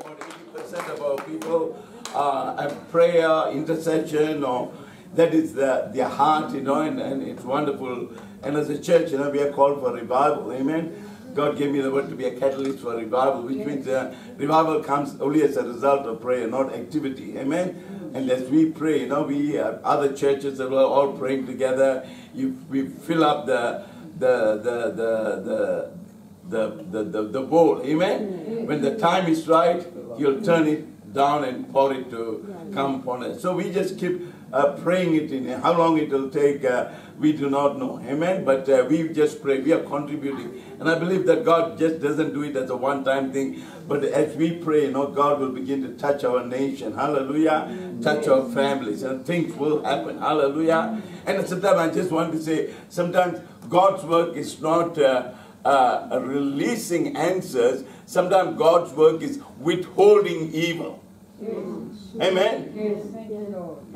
about 80% of our people uh, have prayer, intercession, or that is the, their heart, you know, and, and it's wonderful. And as a church, you know, we are called for revival. Amen. God gave me the word to be a catalyst for revival, which means uh, revival comes only as a result of prayer, not activity. Amen. And as we pray, you know, we have other churches that are all praying together. You, we fill up the the the the the the, the, the, the bowl. Amen. When the time is right, He'll turn it down and pour it to come upon us. So we just keep uh, praying it in. How long it will take, uh, we do not know. Amen. But uh, we just pray. We are contributing. And I believe that God just doesn't do it as a one time thing. But as we pray, you know, God will begin to touch our nation. Hallelujah. Touch our families. And things will happen. Hallelujah. And sometimes I just want to say, sometimes God's work is not. Uh, releasing answers, sometimes God's work is withholding evil. Amen.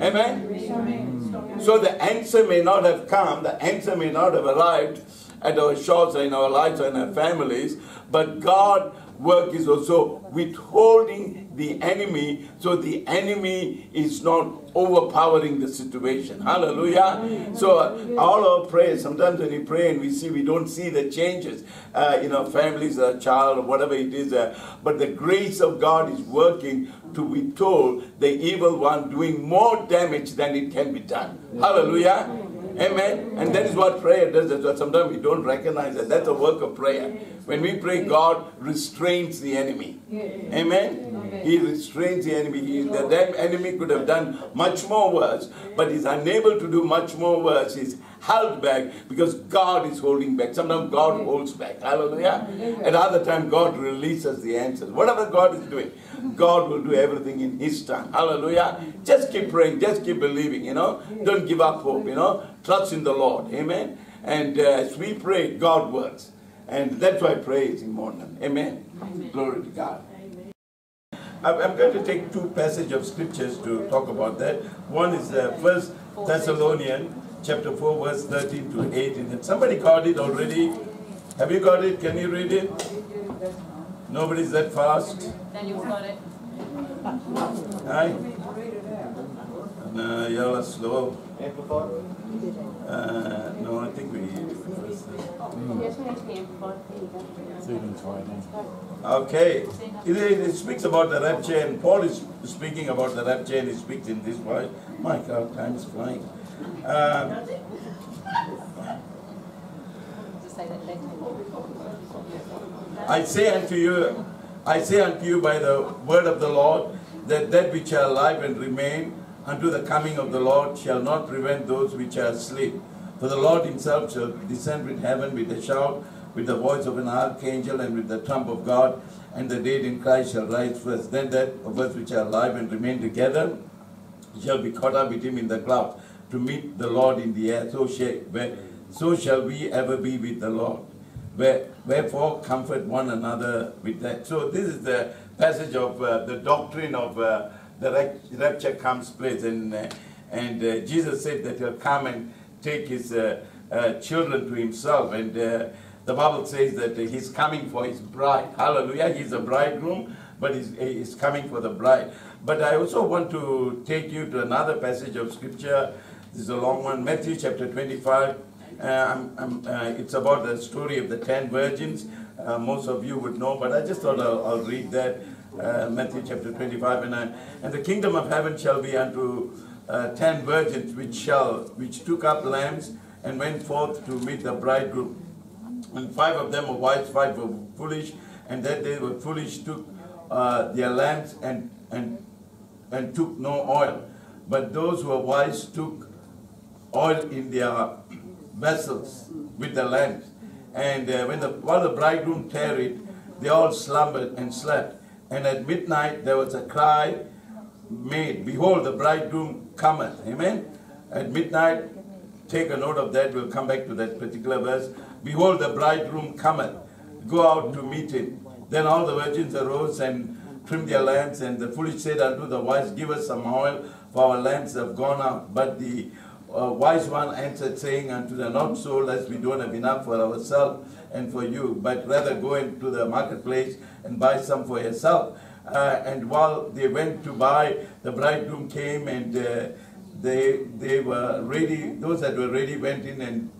Amen. So the answer may not have come, the answer may not have arrived at our shores or in our lives or in our families, but God work is also withholding the enemy so the enemy is not overpowering the situation. Hallelujah. So uh, all our prayers, sometimes when we pray and we see, we don't see the changes, uh, you know, families, a child, or whatever it is, uh, but the grace of God is working to withhold the evil one doing more damage than it can be done. Hallelujah. Amen. And that is what prayer does. That's what sometimes we don't recognize that. That's a work of prayer. When we pray, God restrains the enemy. Amen. He restrains the enemy. He, the, that enemy could have done much more worse, but he's unable to do much more worse. He's held back because God is holding back. Sometimes God holds back. Hallelujah. At other time, God releases the answers. Whatever God is doing, God will do everything in His time. Hallelujah. Just keep praying. Just keep believing. You know, don't give up hope. You know, trust in the Lord. Amen. And uh, as we pray, God works. And that's why prayer is important. Amen. Amen. Glory to God. I'm going to take two passages of scriptures to talk about that. One is uh, First Thessalonian chapter 4, verse 13 to 18. Somebody got it already. Have you got it? Can you read it? Nobody's that fast. Daniel's got it. Hi. No, y'all are slow. Uh, no, I think we. Need to be amplified. There. Okay. It, it speaks about the rapture, and Paul is speaking about the rapture, and he speaks in this way. My God, time is flying. Um. I say unto you, I say unto you by the word of the Lord, that that which are alive and remain unto the coming of the Lord shall not prevent those which are asleep. For the Lord himself shall descend with heaven with a shout, with the voice of an archangel, and with the trump of God, and the dead in Christ shall rise first. Then that of us which are alive and remain together shall be caught up with him in the clouds to meet the Lord in the air. So shall, so shall we ever be with the Lord. Where, wherefore comfort one another with that. So this is the passage of uh, the doctrine of uh, the rapture comes place, and uh, and uh, Jesus said that he'll come and take his uh, uh, children to himself, and the Bible says that he's coming for his bride. Hallelujah! He's a bridegroom, but he's, he's coming for the bride. But I also want to take you to another passage of scripture. This is a long one, Matthew chapter 25. Uh, I'm, I'm, uh, it's about the story of the ten virgins. Uh, most of you would know, but I just thought I'll, I'll read that. Matthew chapter 25 and 9. And the kingdom of heaven shall be unto ten virgins which shall which took up lamps and went forth to meet the bridegroom. And five of them were wise, five were foolish, and that they were foolish took uh, their lamps and, and, and took no oil. But those who were wise took oil in their vessels with the lamps. And uh, when the, while the bridegroom tarried, they all slumbered and slept. And at midnight there was a cry made, Behold, the bridegroom cometh. Amen. At midnight, take a note of that. We'll come back to that particular verse. Behold, the bridegroom cometh. Go out to meet him. Then all the virgins arose and trimmed their lamps, and the foolish said unto the wise, Give us some oil, for our lamps have gone out. But the uh, wise one answered, saying unto the Not so, lest we don't have enough for ourselves and for you, but rather go into the marketplace and buy some for yourself. uh, and while they went to buy, the bridegroom came and uh, they they were ready. Those that were ready went in and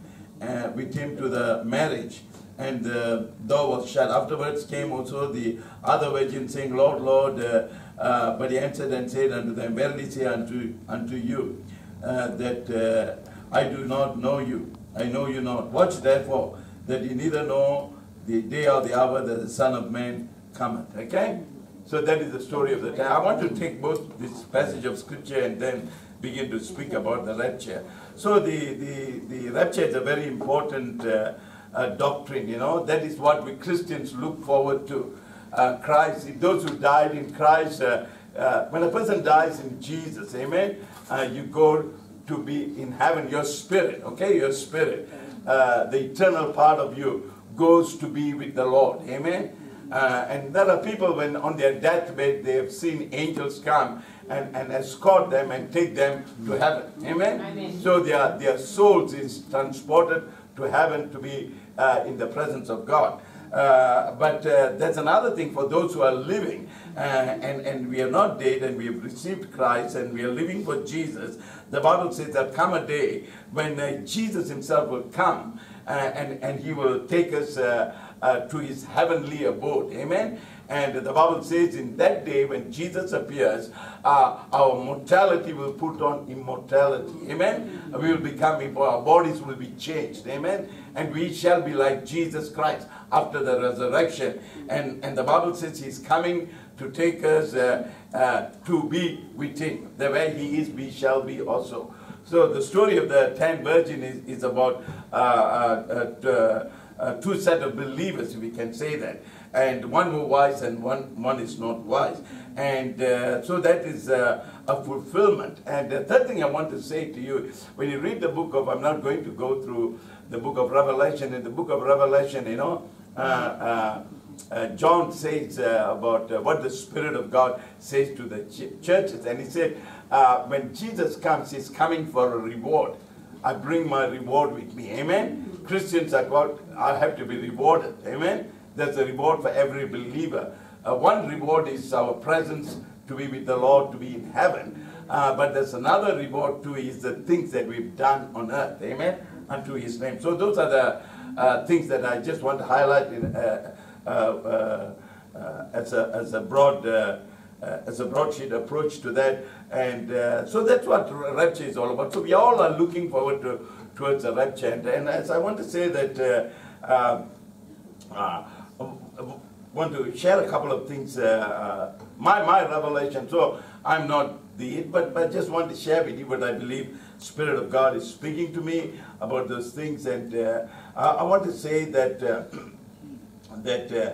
uh, with him to the marriage, and the door was shut. Afterwards came also the other virgin, saying, "Lord, Lord." Uh, uh, but he answered and said unto them, Verily say unto unto you uh, that uh, I do not know you. I know you not. Watch therefore that you neither know the day or the hour that the Son of Man cometh. Okay? So that is the story of the time. I want to take both this passage of scripture and then begin to speak about the rapture. So the, the, the rapture is a very important uh, uh, doctrine, you know. That is what we Christians look forward to. Uh, Christ, those who died in Christ, uh, uh, when a person dies in Jesus, amen, uh, you go to be in heaven, your spirit, okay, your spirit, uh, the eternal part of you goes to be with the Lord, amen. Uh, and there are people when on their deathbed they have seen angels come and, and escort them and take them to heaven, amen. Amen. So their their souls is transported to heaven to be uh, in the presence of God. Uh, but uh, there's another thing for those who are living uh, and, and we are not dead and we have received Christ and we are living for Jesus. The Bible says that come a day when uh, Jesus himself will come uh, and, and he will take us uh, uh, to his heavenly abode. Amen. And the Bible says in that day when Jesus appears, uh, our mortality will put on immortality. Amen. We will become, our bodies will be changed. Amen. And we shall be like Jesus Christ after the resurrection. And, and the Bible says he's coming to take us uh, uh, to be with him. The way he is, we shall be also. So the story of the ten virgin is, is about uh, uh, uh, two set of believers, if we can say that, and one who wise and one one is not wise, and so that is a fulfillment. And the third thing I want to say to you, when you read the book of, I'm not going to go through the book of Revelation. In the book of Revelation, you know. Uh, uh, uh, John says uh, about uh, what the Spirit of God says to the ch- churches. And he said, uh, when Jesus comes, he's coming for a reward. I bring my reward with me. Amen. Christians are God, I have to be rewarded. Amen. There's a reward for every believer. Uh, one reward is our presence to be with the Lord, to be in heaven. But there's another reward too, is the things that we've done on earth. Amen. Unto his name. So those are the things that I just want to highlight in, as, a, as a broad uh, uh, as a broadsheet approach to that. And uh, so that's what rapture is all about. So we all are looking forward to towards the rapture. And, and as I want to say that uh, uh, uh, I want to share a couple of things. Uh, uh, my my revelation. So I'm not the but but just want to share with you what I believe Spirit of God is speaking to me about those things. And uh, I, I want to say that. That uh,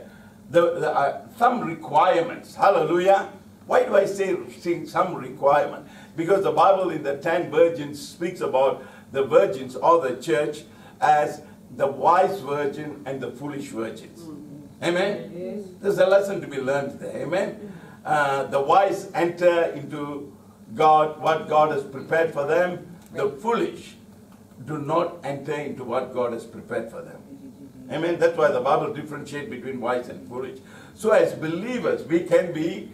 the, the, uh, some requirements. Hallelujah. Why do I say, say some requirement? Because the Bible in the ten virgins speaks about the virgins or the church as the wise virgin and the foolish virgins. Amen. There's a lesson to be learned there. Amen. Uh, the wise enter into God, what God has prepared for them. The foolish do not enter into what God has prepared for them. Amen. That's why the Bible differentiates between wise and foolish. So, as believers, we can be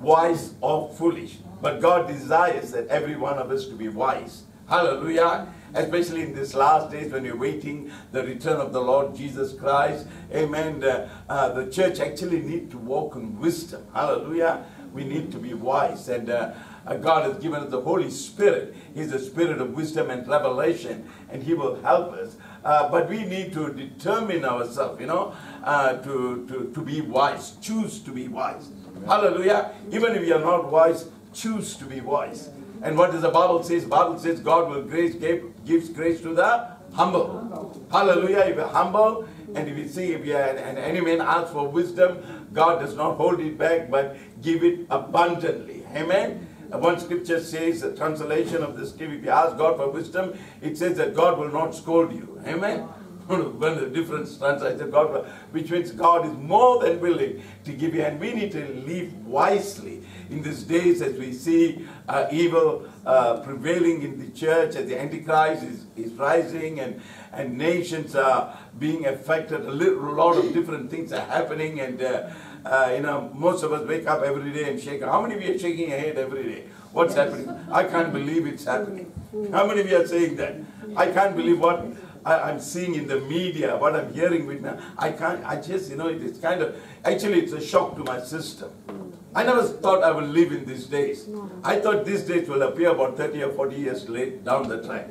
wise or foolish, but God desires that every one of us to be wise. Hallelujah. Especially in these last days when you're waiting the return of the Lord Jesus Christ. Amen. Uh, the church actually need to walk in wisdom. Hallelujah. We need to be wise. And uh, uh, God has given us the Holy Spirit. He's the spirit of wisdom and revelation, and He will help us. Uh, but we need to determine ourselves, you know, uh, to, to, to be wise. Choose to be wise. Hallelujah. Even if you are not wise, choose to be wise. And what does the Bible says? Bible says God will grace give, gives grace to the humble. Hallelujah. If you're humble, and if you see if you are, and any man asks for wisdom, God does not hold it back, but give it abundantly. Amen. One scripture says, the translation of this if you ask God for wisdom, it says that God will not scold you. Amen. When the different translation, God, which means God is more than willing to give you, and we need to live wisely in these days as we see uh, evil uh, prevailing in the church, as the Antichrist is, is rising, and and nations are being affected. A little, lot of different things are happening, and uh, uh, you know, most of us wake up every day and shake. How many of you are shaking your head every day? What's happening? I can't believe it's happening. How many of you are saying that? I can't believe what I, am seeing in the media, what I'm hearing with now. I can't, I just, you know, it's kind of, actually it's a shock to my system. I never thought I would live in these days. I thought these days will appear about 30 or 40 years late down the track.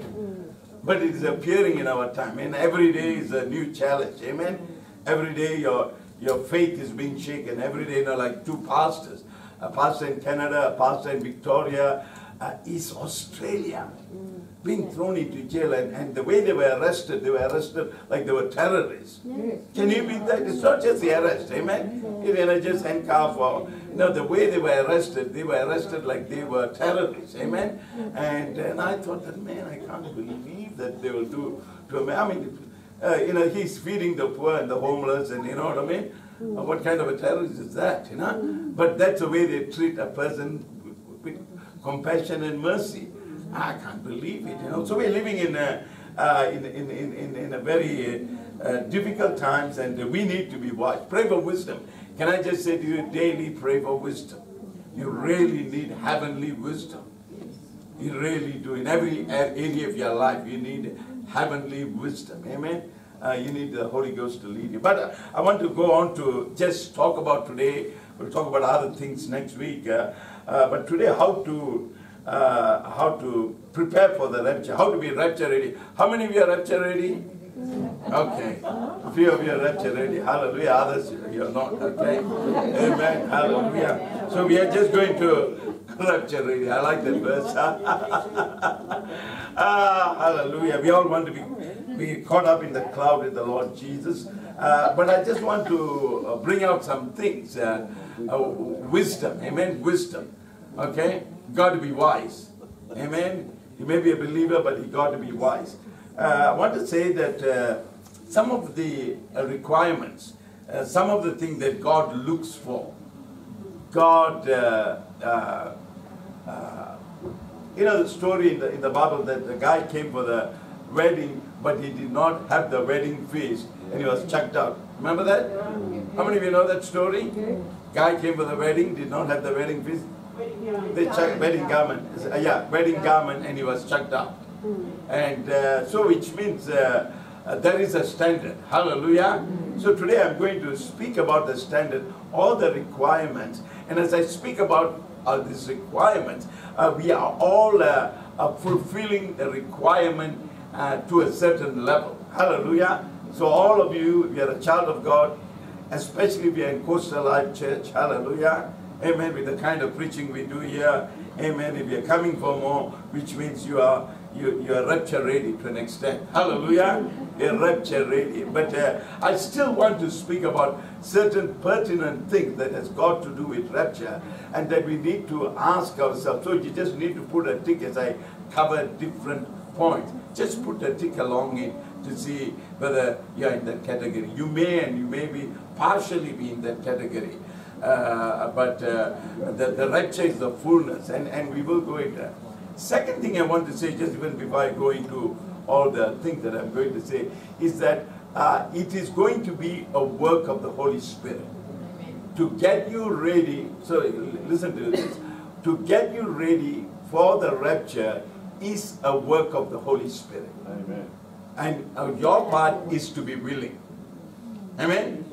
But it is appearing in our time. And every day is a new challenge. Amen? Every day your, your faith is being shaken. Every day, you know, like two pastors. A pastor in Canada, a pastor in Victoria, uh, East Australia being thrown into jail and, and the way they were arrested, they were arrested like they were terrorists. Yes. Can you beat that? It's not just the arrest, amen? You know, just handcuff or, you know, the way they were arrested, they were arrested like they were terrorists, amen? And, and I thought that, man, I can't believe that they will do to a man. I mean, uh, you know, he's feeding the poor and the homeless and you know what I mean? Uh, what kind of a terrorist is that, you know? But that's the way they treat a person with compassion and mercy. I can't believe it, you know. So we're living in a, uh, in, in, in, in, a very uh, difficult times and we need to be wise. Pray for wisdom. Can I just say to you, daily pray for wisdom. You really need heavenly wisdom. You really do. In every area of your life, you need heavenly wisdom. Amen? Uh, you need the Holy Ghost to lead you. But uh, I want to go on to just talk about today. We'll talk about other things next week. Uh, uh but today, how to uh, how to prepare for the rapture, how to be rapture ready. How many of you are rapture ready? Okay. A few of you are rapture ready. Hallelujah. Others, you're not. Okay. Amen. Hallelujah. So we are just going to rapture ready. I like that verse. ah, hallelujah. We all want to be, be caught up in the cloud with the Lord Jesus. Uh, but I just want to uh, bring out some things. Uh, uh, wisdom. Amen. Wisdom. Okay? Got to be wise. Amen? He may be a believer, but he got to be wise. Uh, I want to say that uh, some of the requirements, some of the things that God looks for, God, uh, uh, you know the story in the, in the Bible that the guy came for the wedding, but he did not have the wedding feast, and he was chucked out. Remember that? How many of you know that story? Guy came for the wedding, did not have the wedding feast, the chuck, wedding garment, uh, yeah, wedding garment, and he was chucked out. And uh, so, which means uh, uh, there is a standard. Hallelujah. So today I'm going to speak about the standard, all the requirements. And as I speak about uh, these requirements, uh, we are all fulfilling the requirement to a certain level. Hallelujah. So all of you, if you're a child of God, especially if you're in Coast Alive Church, hallelujah, Amen. With the kind of preaching we do here. Amen. If you're coming for more, which means you are you, you are rapture ready to an extent. Hallelujah. You're rapture ready. But uh, I still want to speak about certain pertinent things that has got to do with rapture and that we need to ask ourselves. So you just need to put a tick as I cover different points. Just put a tick along it to see whether you're in that category. You may and you may be partially be in that category. Uh, but uh, the, the rapture is the fullness, and, and we will go into Second thing I want to say, just even before I go into all the things that I'm going to say, is that uh, it is going to be a work of the Holy Spirit. To get you ready, so listen to this, to get you ready for the rapture is a work of the Holy Spirit. Amen. And uh, your part is to be willing. Amen?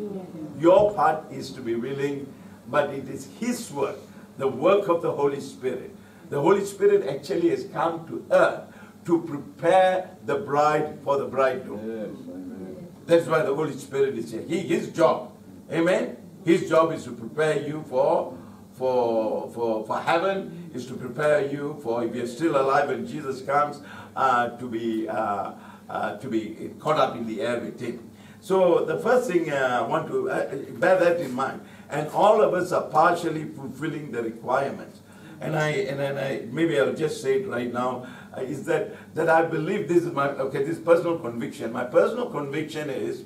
Your part is to be willing but it is His work, the work of the Holy Spirit. The Holy Spirit actually has come to earth to prepare the bride for the bridegroom. Yes, That's why the Holy Spirit is here. He, his job, amen. His job is to prepare you for for for for heaven. Is to prepare you for if you're still alive when Jesus comes uh, to be uh, uh, to be caught up in the air with Him. So the first thing uh, I want to uh, bear that in mind and all of us are partially fulfilling the requirements. And I and, and I maybe I'll just say it right now uh, is that that I believe this is my okay this personal conviction. My personal conviction is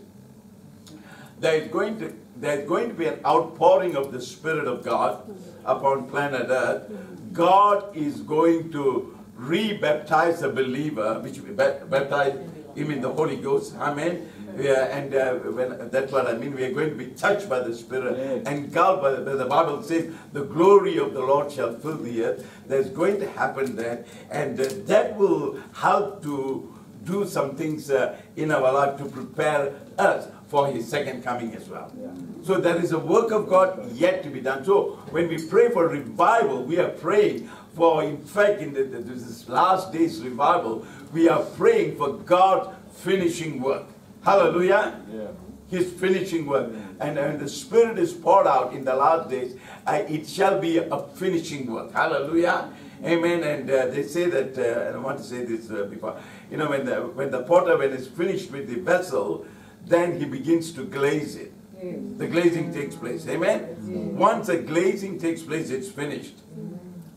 there is going to there is going to be an outpouring of the Spirit of God upon planet Earth. God is going to re-baptize a believer, which baptize You mean the Holy Ghost? Amen. Yeah, and uh, when, that's what I mean. We are going to be touched by the Spirit Yes. and God, by the, the Bible says, the glory of the Lord shall fill the earth. There's going to happen that, and uh, that will help to do some things uh, in our life to prepare us for His second coming as well. Yeah. So there is a work of God yet to be done. So when we pray for revival, we are praying for, in fact, in the- this last days revival, we are praying for God's finishing work. Hallelujah. Yeah. His finishing work. And when the Spirit is poured out in the last days, uh, it shall be a finishing work. Hallelujah. Amen. And uh, they say that, uh, and I want to say this uh, before, you know, when the, when the potter, when he's finished with the vessel, then he begins to glaze it. The glazing takes place. Amen. Once the glazing takes place, it's finished.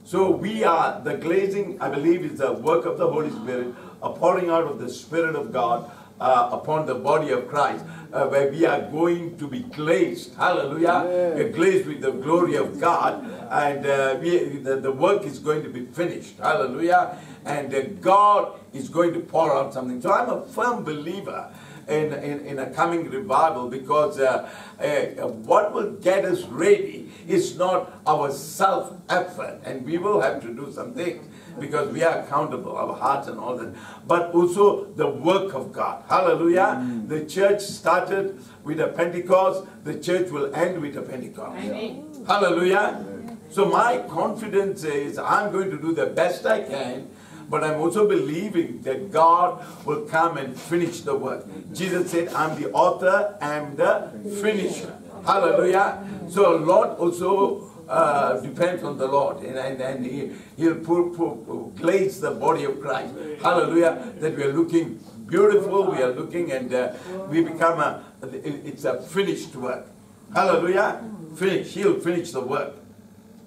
So we are, the glazing, I believe, is the work of the Holy Spirit, a pouring out of the Spirit of God uh, upon the body of Christ, uh, where we are going to be glazed. Hallelujah. We're glazed with the glory of God, and uh, we, the, the work is going to be finished. Hallelujah. And uh, God is going to pour out something. So I'm a firm believer in, in, in a coming revival because uh, uh, what will get us ready is not our self effort, and we will have to do some things because we are accountable, our hearts and all that, but also the work of God. Hallelujah. Mm. The church started with a Pentecost, the church will end with a Pentecost. Amen. Hallelujah. So my confidence is I'm going to do the best I can, but I'm also believing that God will come and finish the work. Jesus said, I'm the author and the finisher. Hallelujah. So a lot also uh, depends on the Lord, and, and, and he, He'll put, glaze the body of Christ. Hallelujah. That we are looking beautiful, we are looking, and uh, we become a, it's a finished work. Hallelujah. Finish. He'll finish the work.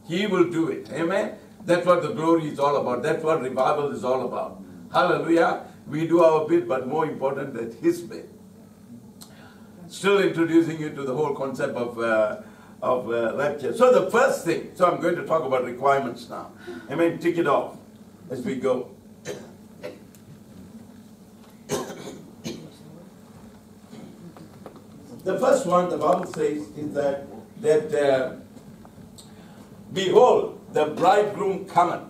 He will do it. Amen. That's what the glory is all about. That's what revival is all about. Hallelujah. We do our bit, but more important that His bit. Still introducing you to the whole concept of uh, of uh, rapture. So the first thing. So I'm going to talk about requirements now. Amen. Tick it off as we go. The first one, the Bible says, is that that uh, behold, the bridegroom cometh.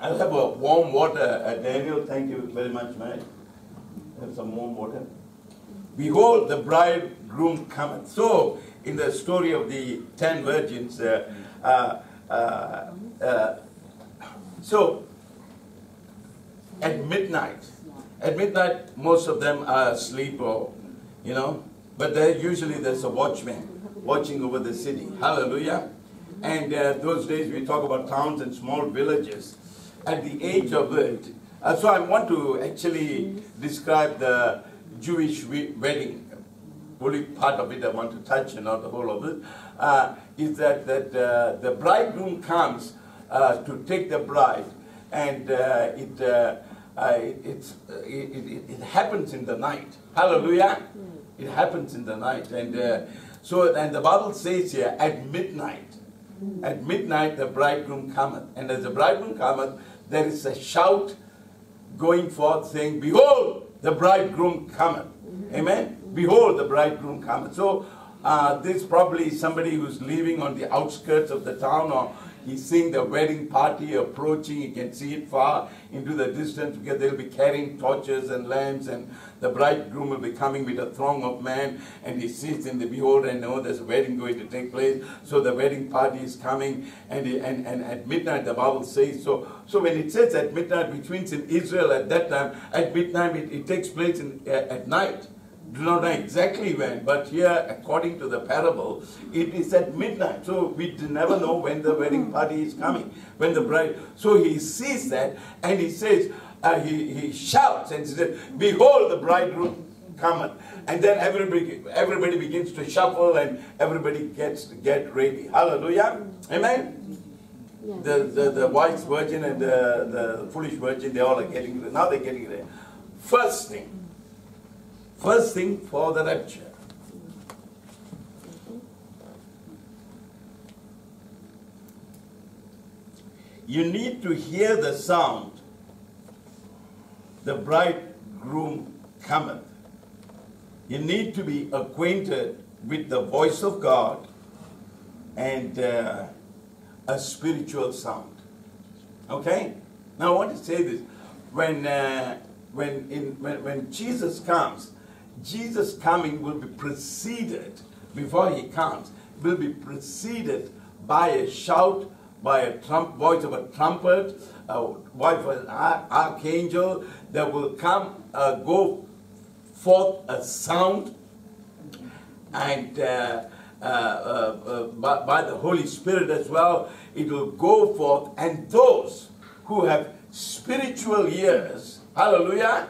I'll have a warm water, uh, Daniel. Thank you very much, man. Have some warm water. Behold, the bridegroom cometh. So, in the story of the ten virgins, uh, uh, uh, uh, so at midnight, at midnight, most of them are asleep or, you know, but there usually there's a watchman watching over the city. Hallelujah. And uh, those days we talk about towns and small villages. At the age of it, uh, so I want to actually describe the Jewish we- wedding. Only part of it I want to touch, and not the whole of it. Uh, is that that uh, the bridegroom comes uh, to take the bride, and uh, it, uh, it, it, it, it happens in the night. Hallelujah! It happens in the night, and so and the Bible says here at midnight. At midnight the bridegroom cometh, and as the bridegroom cometh, there is a shout going forth saying, Behold, the bridegroom cometh. Amen. Behold, the bridegroom cometh. So uh, this probably is somebody who's living on the outskirts of the town or he's seeing the wedding party approaching. He can see it far into the distance because they'll be carrying torches and lamps and the bridegroom will be coming with a throng of men and he sees in the behold and know there's a wedding going to take place. So the wedding party is coming and, he- and, and at midnight the Bible says so. So when it says at midnight, which means in Israel at that time, at midnight it, it takes place in, uh, at night. Do not know exactly when, but here, according to the parable, it is at midnight. So we never know when the wedding party is coming, when the bride. So he sees that, and he says, uh, he, he shouts and says, "Behold, the bridegroom cometh!" And then everybody, everybody begins to shuffle, and everybody gets get ready. Hallelujah, amen. The, the, the wise virgin and the, the foolish virgin, they all are getting ready. Now they're getting ready. First thing, First thing for the rapture. you need to hear the sound. The bridegroom cometh. You need to be acquainted with the voice of God and uh, a spiritual sound. Okay? Now I want to say this. When, uh, when, in, when, when Jesus comes, Jesus coming will be preceded, before he comes, will be preceded by a shout, by a trump, voice of a trumpet, a voice of an archangel, that will come, uh, go forth a sound, and uh, uh, uh, uh, by, by the Holy Spirit as well, it will go forth, and those who have spiritual ears, hallelujah,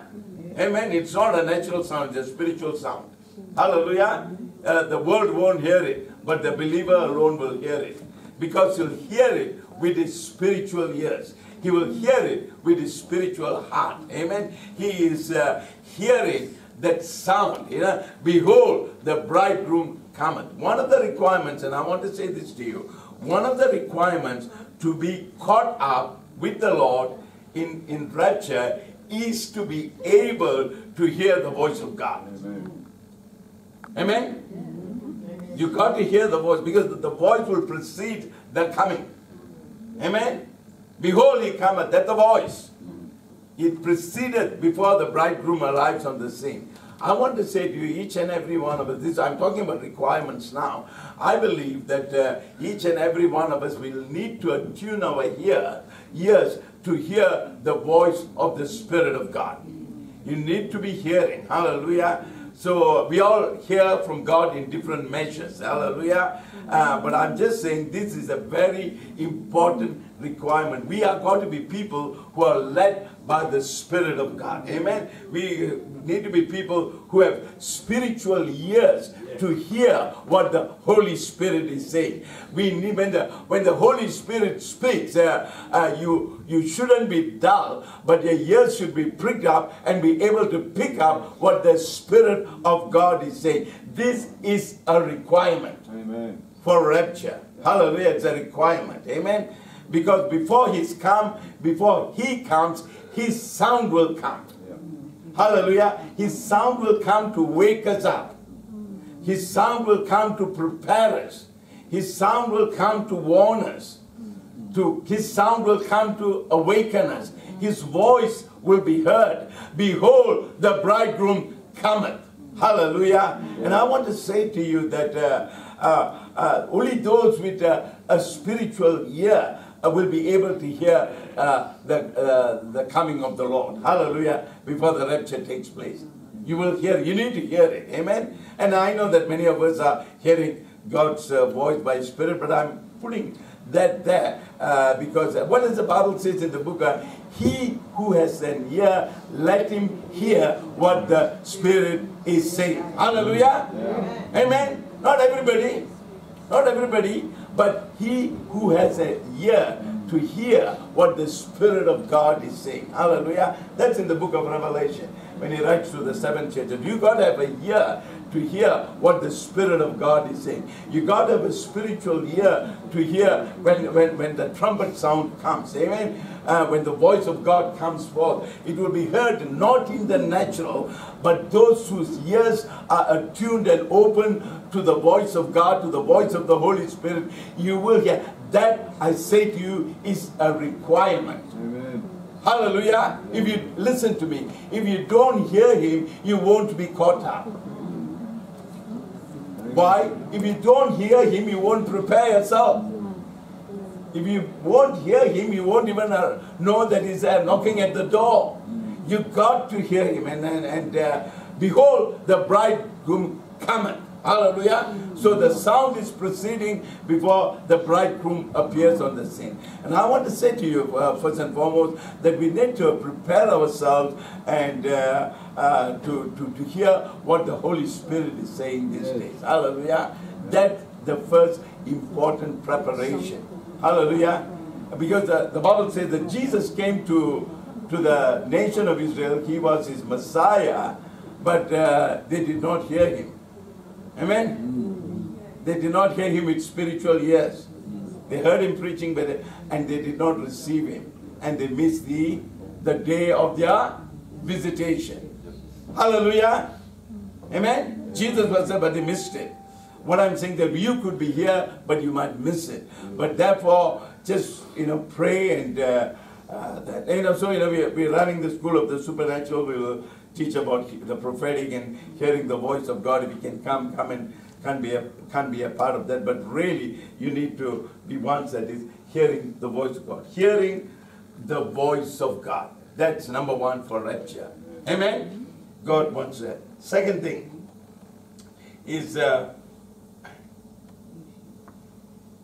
amen, it's not a natural sound, it's a spiritual sound, hallelujah, Uh, the world won't hear it, but the believer alone will hear it, because he'll hear it with his spiritual ears. He will hear it with his spiritual heart. Amen. He is uh, hearing that sound. You know, behold, the bridegroom cometh. One of the requirements, and I want to say this to you, one of the requirements to be caught up with the Lord in, in rapture is to be able to hear the voice of God. Amen? You got to hear the voice because the voice will precede the coming. Amen? Behold, he cometh. That's the voice. It preceded before the bridegroom arrives on the scene. I want to say to you, each and every one of us, this I'm talking about requirements now. I believe that uh, each and every one of us will need to attune our ear, ears to hear the voice of the Spirit of God. You need to be hearing. Hallelujah. So we all hear from God in different measures. Hallelujah. Uh, but I'm just saying this is a very important requirement. We are going to be people who are led by the Spirit of God. Amen. We need to be people who have spiritual ears to hear what the Holy Spirit is saying. We need when the when the Holy Spirit speaks, uh, uh, you you shouldn't be dull, but your ears should be pricked up and be able to pick up what the Spirit of God is saying. This is a requirement Amen. for rapture. Hallelujah. It's a requirement. Amen. Because before he's come, before he comes, his sound will come. Hallelujah. His sound will come to wake us up. His sound will come to prepare us. His sound will come to warn us. To his sound will come to awaken us. His voice will be heard. Behold, the bridegroom cometh. Hallelujah. And I want to say to you that uh, uh, uh, only those with a spiritual ear will be able to hear uh, the, uh, the coming of the Lord. Hallelujah. Before the rapture takes place. You will hear, you need to hear it. Amen. And I know that many of us are hearing God's uh, voice by Spirit, but I'm putting that there uh, because what does the Bible says in the book? Uh, he who has an ear, let him hear what the Spirit is saying. Hallelujah. Amen. Not everybody, not everybody, but he who has an ear to hear what the Spirit of God is saying. Hallelujah. That's in the book of Revelation when he writes to the seven churches. You got to have a ear to hear what the Spirit of God is saying. You got to have a spiritual ear to hear when, when, when the trumpet sound comes. Amen. Uh, when the voice of God comes forth, it will be heard not in the natural, but those whose ears are attuned and open to the voice of God, to the voice of the Holy Spirit, you will hear. That, I say to you, is a requirement. Amen. Hallelujah. If you listen to me, if you don't hear him, you won't be caught up. Why? If you don't hear him, you won't prepare yourself. If you won't hear him, you won't even uh, know that he's uh, knocking at the door. You've got to hear him. And, and, and uh, behold, the bridegroom cometh. Hallelujah. So the sound is proceeding before the bridegroom appears on the scene. And I want to say to you, uh, first and foremost, that we need to prepare ourselves and uh, uh, to, to, to hear what the Holy Spirit is saying these days. Hallelujah. That's the first important preparation. Hallelujah. Because the, the Bible says that Jesus came to, to the nation of Israel, he was his Messiah, but uh, they did not hear him. Amen? They did not hear him with spiritual ears. They heard him preaching, but they- and they did not receive him, and they missed the the day of their visitation. Hallelujah. Amen. Jesus was there, but they missed it. What I'm saying that you could be here, but you might miss it. But therefore, just you know, pray and uh, uh, that you know. So you know, we are, we're running the school of the supernatural. We will teach about the prophetic and hearing the voice of God. If you can come, come and can be a can be a part of that. But really, you need to be ones that is hearing the voice of God, hearing the voice of God. That's number one for rapture. Amen. God wants that. Second thing is uh,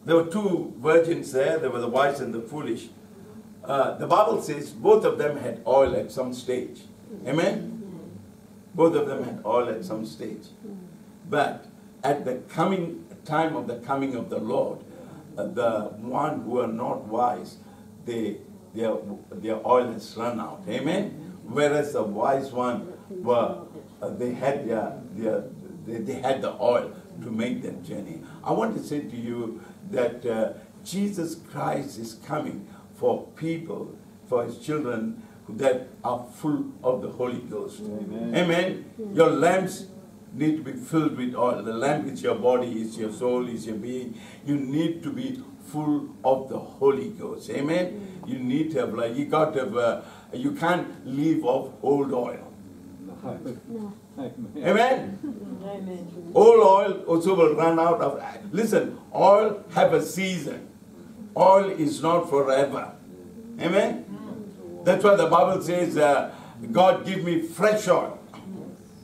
there were two virgins there. There were the wise and the foolish. Uh, the Bible says both of them had oil at some stage. Amen. Both of them had oil at some stage. But at the coming time of the coming of the Lord, uh, the one who are not wise, they, their, their oil has run out. Amen. Whereas the wise one were, uh, they had their, their they, they had the oil to make that journey. I want to say to you that uh, Jesus Christ is coming for people, for his children that are full of the Holy Ghost. Amen. Amen. Your lamps need to be filled with oil. The lamp is your body, is your soul, is your being. You need to be full of the Holy Ghost. Amen. You need to have like you got to have. Uh, you can't live off old oil. Amen. Amen. Amen. Old oil also will run out of. Listen, oil have a season. Oil is not forever. Amen. That's why the Bible says, uh, "God give me fresh oil."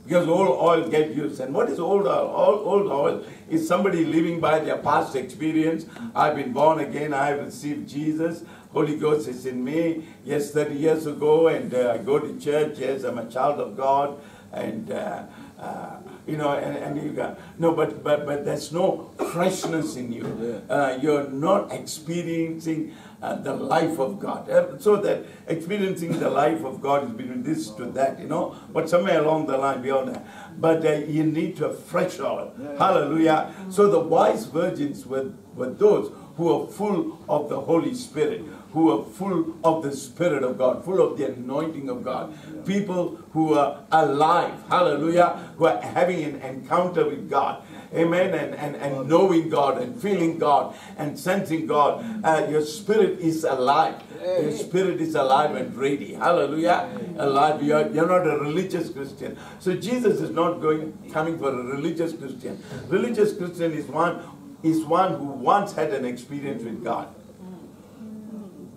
Because old oil get used. And what is old oil? Old, old oil is somebody living by their past experience. I've been born again. I have received Jesus. Holy Ghost is in me. Yes, 30 years ago, and uh, I go to church. Yes, I'm a child of God. And, uh, uh, you know, and, and you got, no, but, but, but there's no freshness in you. Uh, you're not experiencing uh, the life of God. Uh, so that experiencing the life of God is between this to that, you know. But somewhere along the line, beyond know. But uh, you need to have fresh oil. Hallelujah. So the wise virgins were, were those who are full of the Holy Spirit, who are full of the Spirit of God, full of the anointing of God. People who are alive, hallelujah, who are having an encounter with God. Amen. And, and, and knowing God and feeling God and sensing God. Uh, your spirit is alive. Your spirit is alive and ready. Hallelujah. Alive. You're, you're not a religious Christian. So Jesus is not going coming for a religious Christian. Religious Christian is one is one who once had an experience with God.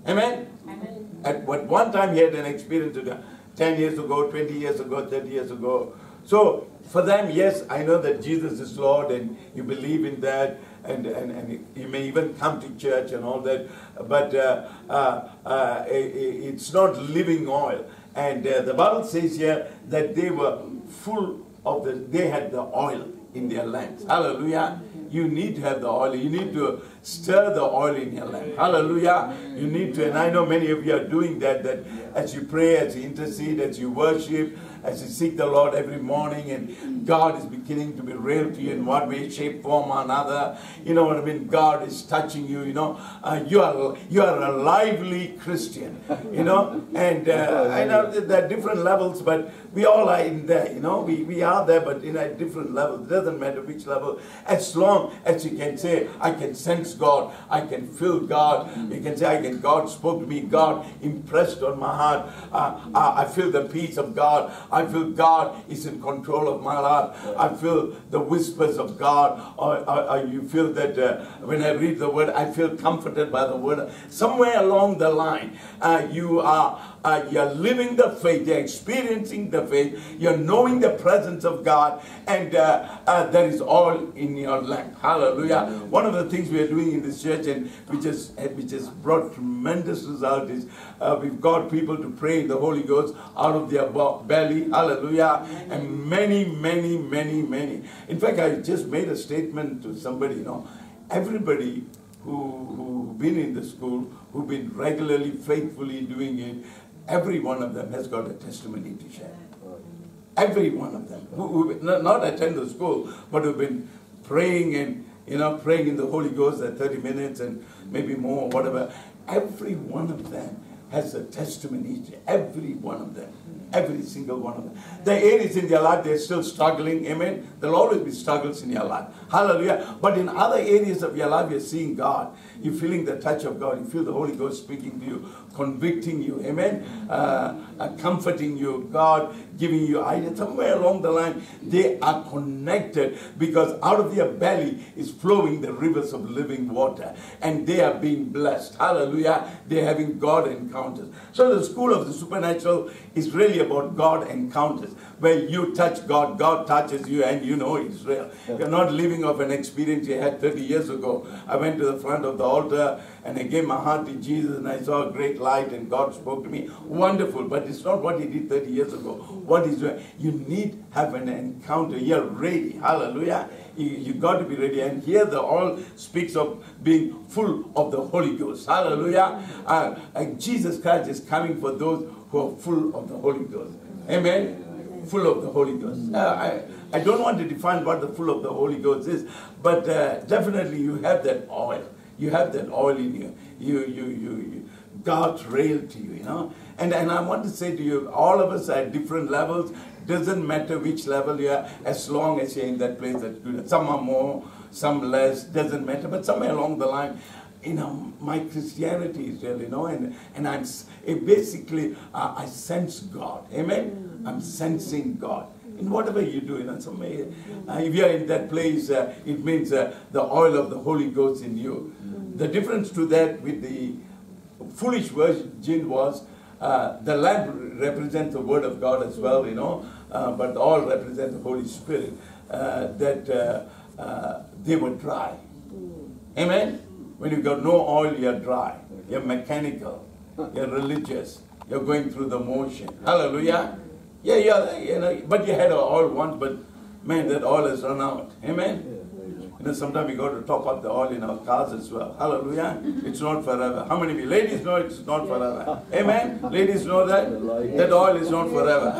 Amen. Amen. At what one time he had an experience with God. 10 years ago, 20 years ago, 30 years ago. So for them, yes, I know that Jesus is Lord and you believe in that and, and, and you may even come to church and all that. But uh, uh, uh, it's not living oil. And uh, the Bible says here that they were full of the, they had the oil in their lamps. Hallelujah. You need to have the oil. You need to stir the oil in your lamp. Hallelujah. You need to, and I know many of you are doing that, that as you pray, as you intercede, as you worship, as you seek the Lord every morning, and God is beginning to be real to you in one way, shape, form, or another. You know what I mean? God is touching you. You know, uh, you are you are a lively Christian. You know, and uh, I know there are different levels, but we all are in there. You know, we we are there, but in a different level. It doesn't matter which level, as long as you can say, I can sense God, I can feel God. You can say, I can. God spoke to me. God impressed on my heart. Uh, uh, I feel the peace of God. I feel God is in control of my heart. I feel the whispers of God. Or, or, or you feel that uh, when I read the word, I feel comforted by the word. Somewhere along the line, uh, you are uh, you're living the faith. You're experiencing the faith. You're knowing the presence of God, and uh, uh, that is all in your life. Hallelujah. One of the things we are doing in this church, and which has which has brought tremendous result, is uh, we've got people to pray in the Holy Ghost out of their belly. Hallelujah. And many, many, many, many. In fact, I just made a statement to somebody. You know, everybody who who've been in the school, who've been regularly, faithfully doing it, every one of them has got a testimony to share. Every one of them who, who not, attend the school, but who've been praying and you know praying in the Holy Ghost at 30 minutes and maybe more, whatever. Every one of them has a testimony, to every one of them. Every single one of them. The areas in their life they're still struggling, amen. There'll always be struggles in your life. Hallelujah. But in other areas of your life, you're seeing God. You're feeling the touch of God. You feel the Holy Ghost speaking to you, convicting you, amen. Uh, uh, comforting you, God giving you ideas. Somewhere along the line, they are connected because out of their belly is flowing the rivers of living water. And they are being blessed. Hallelujah. They're having God encounters. So the school of the supernatural is really about God encounters. Where you touch God, God touches you, and you know it's real. You're not living off an experience you had 30 years ago. I went to the front of the altar and I gave my heart to Jesus and I saw a great light and God spoke to me. Wonderful, but it's not what He did 30 years ago. What is? You need have an encounter. You're ready. Hallelujah. You, you got to be ready. And here the all speaks of being full of the Holy Ghost. Hallelujah. Uh, and Jesus Christ is coming for those who are full of the Holy Ghost. Amen full of the Holy Ghost. I, I don't want to define what the full of the Holy Ghost is, but uh, definitely you have that oil. You have that oil in you. You, you, you, you God's rail to you, you know. And, and I want to say to you, all of us are at different levels. Doesn't matter which level you are, as long as you're in that place that's good. Some are more, some less, doesn't matter. But somewhere along the line, you know, my Christianity is real, you know, and, and I'm basically, uh, I sense God. Amen? I'm sensing God. In whatever you do, you know, some, uh, if you're in that place, uh, it means uh, the oil of the Holy Ghost in you. The difference to that with the foolish virgin was uh, the lamp represents the Word of God as well, you know, uh, but the oil represents the Holy Spirit. Uh, that they were dry. Amen? When you got no oil, you're dry. You're mechanical. You're religious. You're going through the motion. Hallelujah. Yeah, yeah, you know, but you had oil once, but man, that oil has run out. Amen. You know, sometimes we go to top up the oil in our cars as well. Hallelujah. It's not forever. How many of you ladies know it's not forever? Amen. Ladies know that that oil is not forever.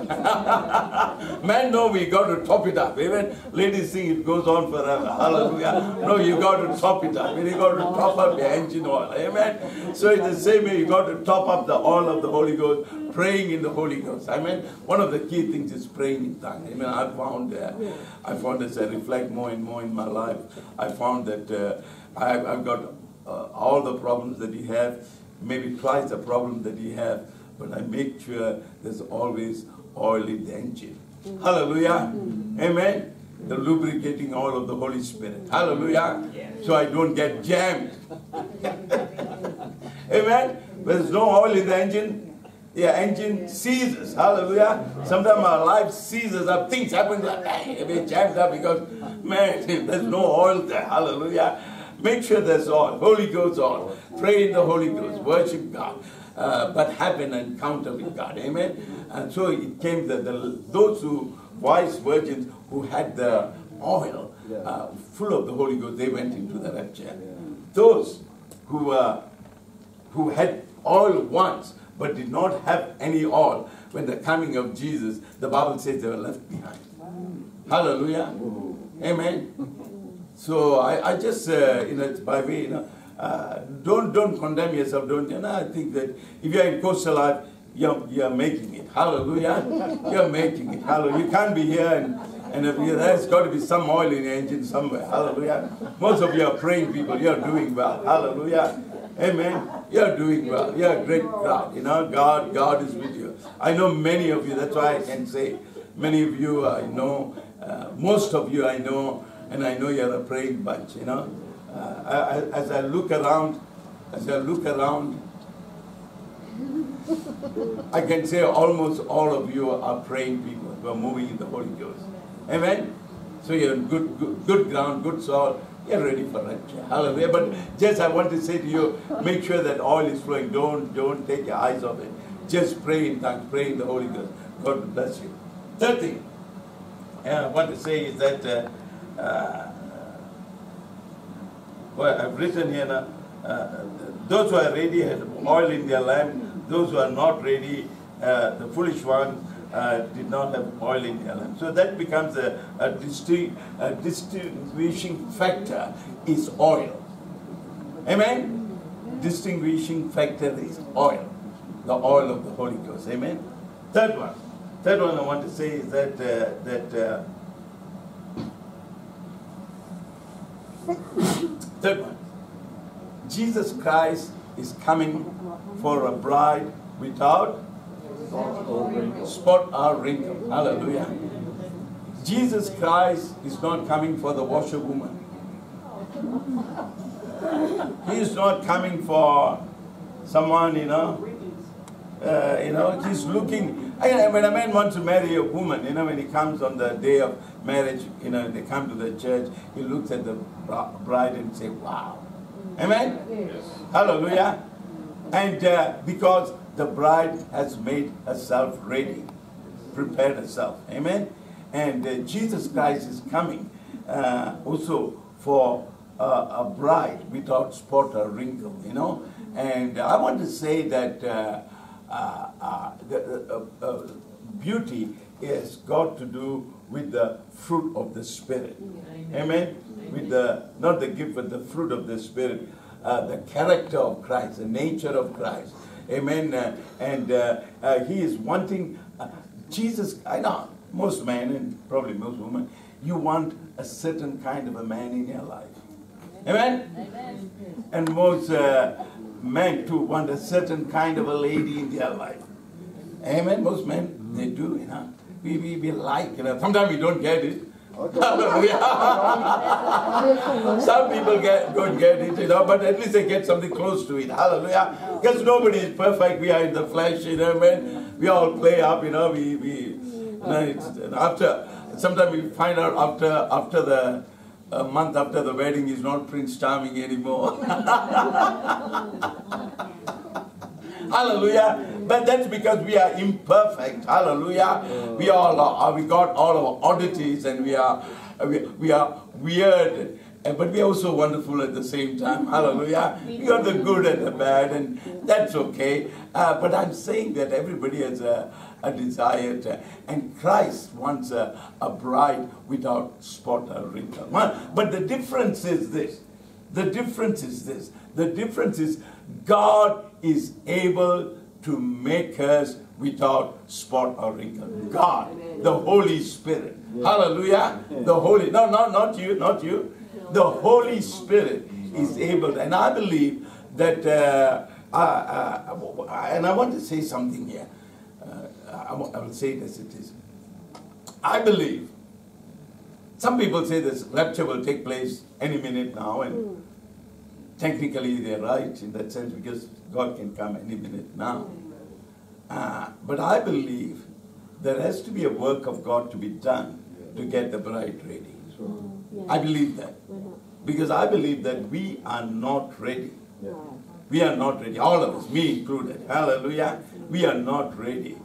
Men know we got to top it up. Amen. Ladies think it goes on forever. Hallelujah. No, you got to top it up. You got to top up your engine oil. Amen. So in the same way, you got to top up the oil of the Holy Ghost praying in the Holy Ghost. I mean, one of the key things is praying in tongues. I mean, I found, uh, I found as I reflect more and more in my life, I found that uh, I've, I've, got uh, all the problems that you have, maybe twice the problem that you have, but I make sure there's always oil in the engine. Mm. Hallelujah. Mm. Amen. The lubricating oil of the Holy Spirit. Hallelujah. So I don't get jammed. Amen. There's no oil in the engine, your engine seizes. Hallelujah. Sometimes our life seizes up. Things happen like a bit jammed up because, man, there's no oil there. Hallelujah. Make sure there's oil. Holy Ghost oil. Pray in the Holy Ghost. Worship God. Uh, but have an encounter with God. Amen. And so it came that the, those who, wise virgins who had the oil uh, full of the Holy Ghost, they went into the rapture. Those who, uh, who had oil once, but did not have any oil when the coming of Jesus, the Bible says they were left behind. Hallelujah. Amen. So I, I just, uh, you know, by way, you know, uh, don't don't condemn yourself. Don't you know? I think that if you're in Coast Alive, you're, you're making it. Hallelujah. You're making it. Hallelujah. You can't be here and and if you, there's got to be some oil in the engine somewhere. Hallelujah. Most of you are praying people. You're doing well. Hallelujah. Amen. You're doing well. You're a great crowd. You know, God, God is with you. I know many of you. That's why I can say many of you I know. Uh, most of you I know, and I know you're a praying bunch. You know, uh, I, as I look around, as I look around, I can say almost all of you are praying people who are moving in the Holy Ghost. Amen. So you're in good, good, good ground, good soil. You're ready for rapture. Hallelujah. But just I want to say to you, make sure that oil is flowing. Don't don't take your eyes off it. Just pray in tongues, pray in the Holy Ghost. God bless you. Third thing I want to say is that uh, uh, well, I've written here now, uh, those who are ready have oil in their lamp. Those who are not ready, uh, the foolish ones, uh, did not have oil in lamp. So that becomes a, a, a distinguishing factor is oil. Amen? distinguishing factor is oil, the oil of the Holy Ghost. Amen. Third one. Third one I want to say is that uh, that uh, third one. Jesus Christ is coming for a bride without spot or wrinkle. Hallelujah. Jesus Christ is not coming for the washerwoman. He is not coming for someone, you know. Uh, you know, he's looking. I, when a man wants to marry a woman, you know, when he comes on the day of marriage, you know, they come to the church, he looks at the bride and say, "Wow." Amen. Hallelujah. And uh, because the bride has made herself ready, prepared herself. Amen. And uh, Jesus Christ is coming uh, also for uh, a bride without spot or wrinkle, you know. And I want to say that uh, uh, uh, the uh, uh, beauty has got to do with the fruit of the Spirit. Amen. With the, not the gift, but the fruit of the Spirit, uh, the character of Christ, the nature of Christ. Amen. Uh, and uh, uh, he is wanting, uh, Jesus, I know, most men and probably most women, you want a certain kind of a man in your life. Amen. And most uh, men too want a certain kind of a lady in their life. Amen. Most men, they do, you know. We, we, we like, you know. Sometimes we don't get it. Hallelujah. Some people get, don't get it, you know, but at least they get something close to it. Hallelujah. Because nobody is perfect. We are in the flesh, you know, man. We all play up, you know. We, we you know, after, sometimes we find out after, after the, a month after the wedding, he's not Prince Charming anymore. Hallelujah. But that's because we are imperfect. Hallelujah. We all are, we got all our oddities and we are we, we are weird. Uh, But we are also wonderful at the same time. Hallelujah. We are the good and the bad, and that's okay. Uh, but I'm saying that everybody has a, a desire, to, and Christ wants a, a bride without spot or wrinkle. But the difference is this. The difference is this. The difference is God is able to make us without spot or wrinkle. God, the Holy Spirit. Hallelujah. The Holy, no, no, not you, not you. The Holy Spirit is able, and I believe that, uh, uh, uh, and I want to say something here. Uh, I will I will say it as it is. I believe some people say this rapture will take place any minute now, and technically they're right in that sense because God can come any minute now. Uh, but I believe there has to be a work of God to be done to get the bride ready. I believe that. Because I believe that we are not ready. We are not ready. All of us, me included. Hallelujah. We are not ready.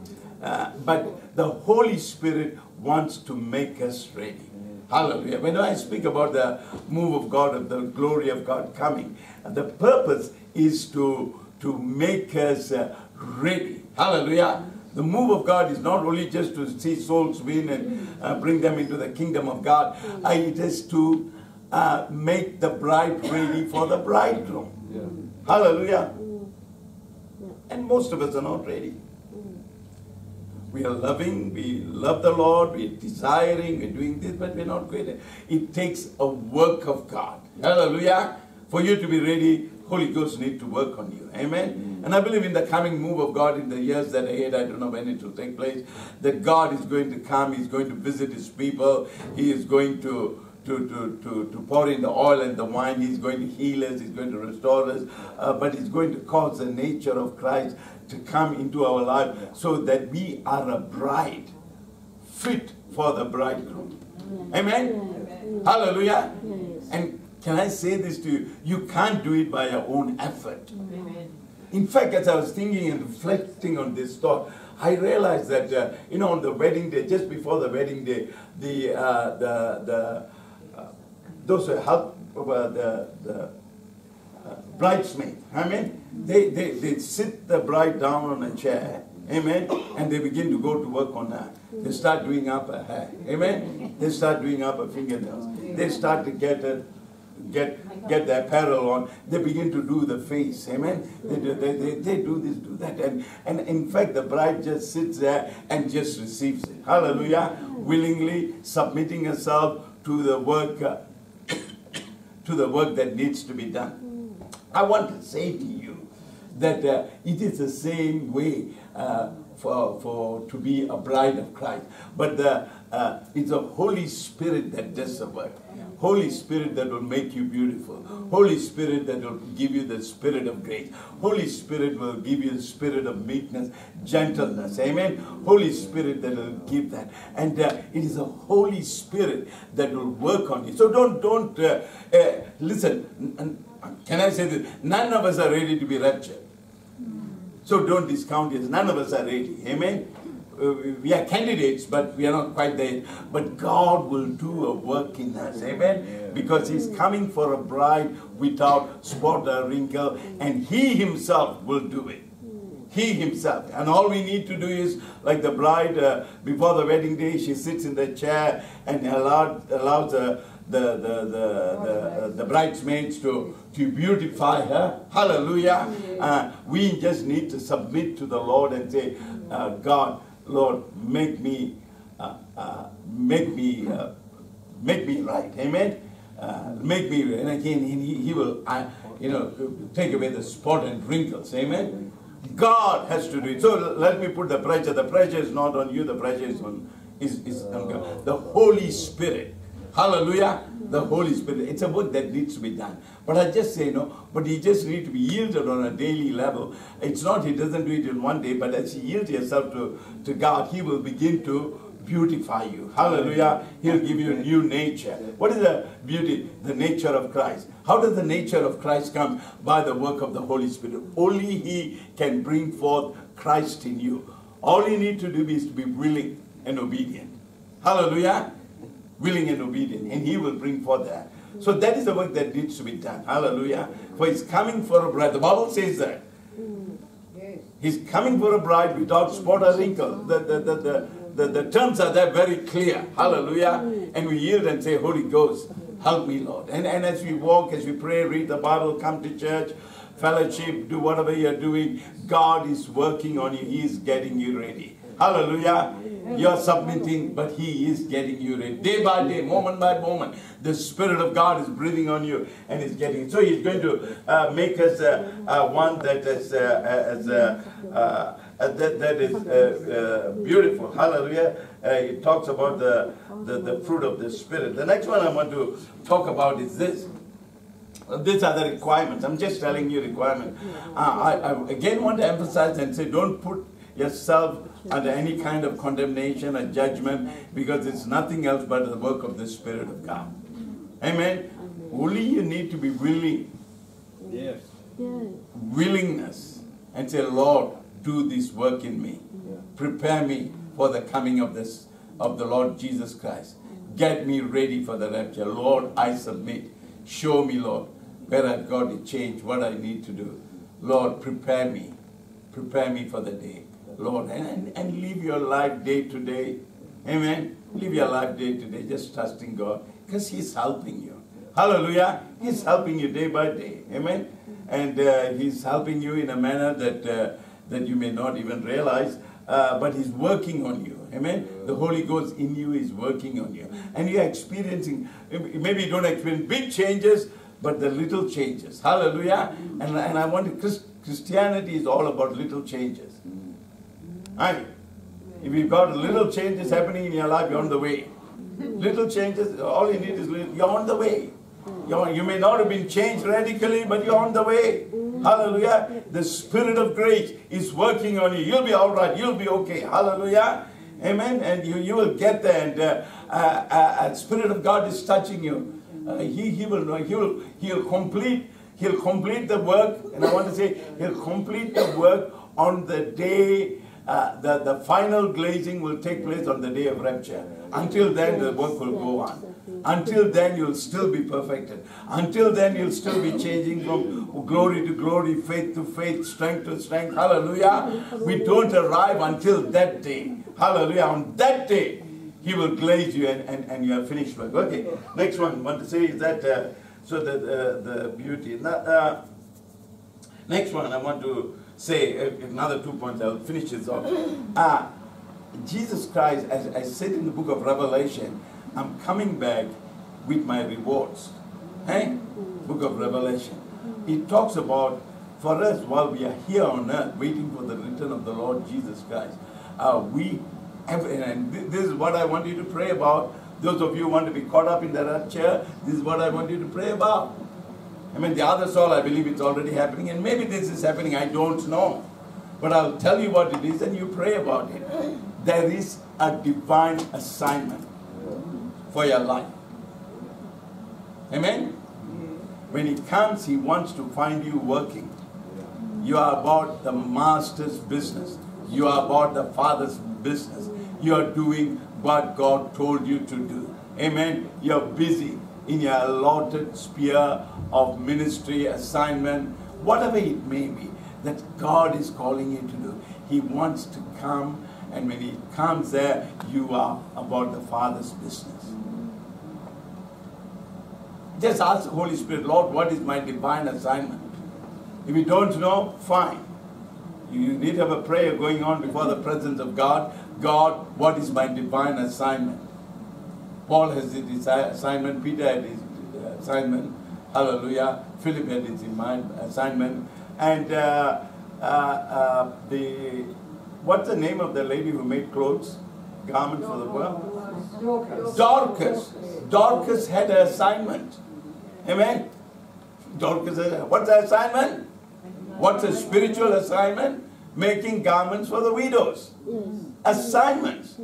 Uh, but the Holy Spirit wants to make us ready. Hallelujah. When I speak about the move of God, of the glory of God coming, the purpose is to, to make us uh, ready. Hallelujah. The move of God is not only just to see souls win and uh, bring them into the kingdom of God, uh, it is to uh, make the bride ready for the bridegroom. Hallelujah. And most of us are not ready. We are loving, we love the Lord, we're desiring, we're doing this, but we're not ready. It takes a work of God. Hallelujah. For you to be ready, Holy Ghost need to work on you. Amen. And I believe in the coming move of God in the years that ahead, I don't know when it will take place, that God is going to come, He's going to visit His people, He is going to to, to, to, to pour in the oil and the wine. He's going to heal us, He's going to restore us, uh, but He's going to cause the nature of Christ to come into our life so that we are a bride fit for the bridegroom. Amen? Hallelujah. And can I say this to you? You can't do it by your own effort. Amen. In fact, as I was thinking and reflecting on this thought, I realized that uh, you know on the wedding day, just before the wedding day, the uh, the the uh, those who help uh, the the uh, bridesmaid, amen. They, they they sit the bride down on a chair, amen, and they begin to go to work on her. They start doing up her hair, amen. They start doing up her fingernails. They start to get her get get the apparel on, they begin to do the face. Amen. They do, they, they, they do this, do that. And, and in fact, the bride just sits there and just receives it. Hallelujah. Willingly submitting herself to the work, uh, to the work that needs to be done. I want to say to you that uh, it is the same way uh, for, for to be a bride of Christ. But the, uh, it's the Holy Spirit that does the work. Holy Spirit that will make you beautiful. Holy Spirit that will give you the spirit of grace. Holy Spirit will give you the spirit of meekness, gentleness. Amen. Holy Spirit that will give that. And uh, it is the Holy Spirit that will work on you. So don't, don't, uh, uh, listen, can I say this? None of us are ready to be raptured. So don't discount it. None of us are ready. Amen. Uh, we are candidates, but we are not quite there. But God will do a work in us. Amen. Because He's coming for a bride without spot or wrinkle, and He Himself will do it. He himself. And all we need to do is, like the bride uh, before the wedding day, she sits in the chair and allows, allows the, the, the, the, the, the bridesmaids to, to beautify her. Hallelujah. Uh, we just need to submit to the Lord and say, uh, God, Lord, make me, uh, uh, make me, uh, make me right. Amen. Uh, make me, and again, he, he will, you know, take away the spot and wrinkles. Amen. God has to do it. So let me put the pressure. The pressure is not on you. The pressure is on is, is on God. The Holy Spirit. Hallelujah. The Holy Spirit. It's a work that needs to be done. But I just say no. But you just need to be yielded on a daily level. It's not He doesn't do it in one day. But as you yield yourself to, to God, He will begin to beautify you. Hallelujah. He'll give you a new nature. What is the beauty? The nature of Christ. How does the nature of Christ come? By the work of the Holy Spirit. Only He can bring forth Christ in you. All you need to do is to be willing and obedient. Hallelujah. Willing and obedient. And He will bring forth that. So that is the work that needs to be done. Hallelujah. For He's coming for a bride. The Bible says that. He's coming for a bride without spot or wrinkle. The, the, the, the, the, the terms are there very clear. Hallelujah. And we yield and say, Holy Ghost, help me, Lord. And, and as we walk, as we pray, read the Bible, come to church, fellowship, do whatever you're doing, God is working on you. He is getting you ready. Hallelujah. You're submitting, but He is getting you ready. Day by day, moment by moment, the Spirit of God is breathing on you and is getting So He's going to uh, make us uh, uh, one that is, uh, as, uh, uh, that, that is uh, uh, beautiful. Hallelujah. Uh, it talks about the, the, the fruit of the Spirit. The next one I want to talk about is this. These are the requirements. I'm just telling you requirements. Uh, I, I again want to emphasize and say don't put yourself under any kind of condemnation or judgment because it's nothing else but the work of the Spirit of God. Amen. Only you need to be willing, Yes. willingness, and say, Lord, do this work in me. Prepare me for the coming of this of the Lord Jesus Christ. Get me ready for the rapture. Lord, I submit. Show me, Lord, where I've got to change, what I need to do. Lord, prepare me. Prepare me for the day. Lord, and, and, live your life day to day. Amen. Live your life day to day, just trusting God, because He's helping you. Hallelujah. He's helping you day by day. Amen. And uh, He's helping you in a manner that, uh, that you may not even realize. Uh, but he's working on you. Amen. The Holy Ghost in you is working on you. And you're experiencing, maybe you don't experience big changes, but the little changes. Hallelujah. And, and I want to, Christianity is all about little changes. Aye. If you've got little changes happening in your life, you're on the way. Little changes, all you need is you're on the way. You're, you may not have been changed radically, but you're on the way. Hallelujah. The Spirit of grace is working on you. You'll be all right. You'll be okay. Hallelujah. Amen. And you, you will get there. And uh, uh, uh, Spirit of God is touching you. Uh, he, he will know. He will, he'll complete. He'll complete the work. And I want to say, he'll complete the work on the day uh, the, the final glazing will take place on the day of rapture. Until then, the work will go on. Until then, you'll still be perfected. Until then, you'll still be changing from glory to glory, faith to faith, strength to strength. Hallelujah. We don't arrive until that day. Hallelujah. On that day, He will glaze you and, and, and you have finished work. Okay, next one I want to say is that uh, So the, the, the beauty. Now, uh, next one I want to say, uh, another two points, I'll finish this off. Uh, Jesus Christ, as I said in the book of Revelation, I'm coming back with my rewards. Hey? Book of Revelation. It talks about for us while we are here on earth waiting for the return of the Lord Jesus Christ. Uh, we have, and this is what I want you to pray about. Those of you who want to be caught up in the rapture, this is what I want you to pray about. I mean, the other soul, I believe it's already happening, and maybe this is happening, I don't know. But I'll tell you what it is, and you pray about it. There is a divine assignment for your life. Amen? When He comes, He wants to find you working. You are about the Master's business, you are about the Father's business. You are doing what God told you to do. Amen? You're busy in your allotted sphere of ministry, assignment, whatever it may be, that God is calling you to do. He wants to come, and when He comes there, you are about the Father's business. Just ask the Holy Spirit, Lord, what is my divine assignment? If you don't know, fine. You need to have a prayer going on before the presence of God. God, what is my divine assignment? Paul has his assignment, Peter had his uh, assignment, hallelujah. Philip had his assignment. And uh, uh, uh, the, what's the name of the lady who made clothes, garments for the world? Dorcas. Dorcas had an assignment. Amen. Dorcas, what's the assignment? What's a spiritual assignment? Making garments for the widows. Assignments.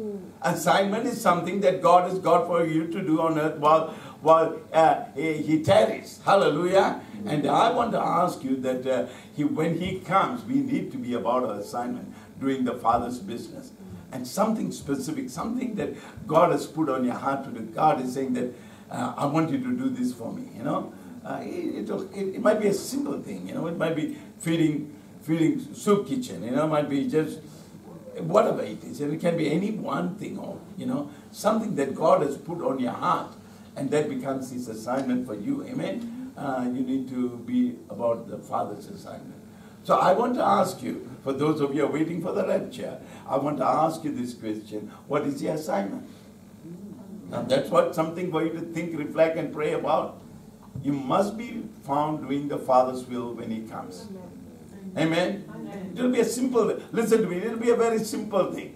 Assignment is something that God has got for you to do on earth while, while uh, he he tarries. Hallelujah. And I want to ask you that uh, he, when He comes, we need to be about our assignment, doing the Father's business. And something specific, something that God has put on your heart to do. God is saying that, uh, I want you to do this for me, you know. Uh, it, it, it might be a simple thing, you know. It might be feeding, feeding soup kitchen, you know. Might be just whatever it is. And it can be any one thing or, you know, something that God has put on your heart. And that becomes His assignment for you. Amen. Uh, you need to be about the Father's assignment. So I want to ask you, for those of you who are waiting for the rapture, I want to ask you this question What is your assignment? Now that's what something for you to think, reflect, and pray about. You must be found doing the Father's will when He comes. Amen. It'll be a simple, listen to me, it'll be a very simple thing.